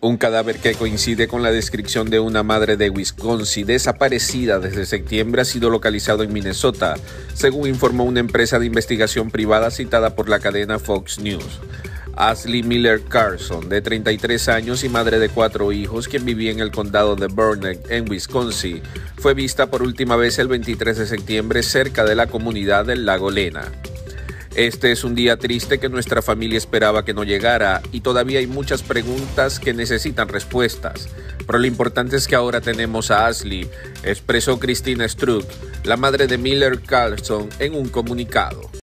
Un cadáver que coincide con la descripción de una madre de Wisconsin desaparecida desde septiembre ha sido localizado en Minnesota, según informó una empresa de investigación privada citada por la cadena Fox News. Ashley Miller Carson, de 33 años y madre de cuatro hijos, quien vivía en el condado de Burnett, en Wisconsin, fue vista por última vez el 23 de septiembre cerca de la comunidad del lago Lena. Este es un día triste que nuestra familia esperaba que no llegara y todavía hay muchas preguntas que necesitan respuestas. Pero lo importante es que ahora tenemos a Ashley, expresó Christina Struck, la madre de Miller Carlson, en un comunicado.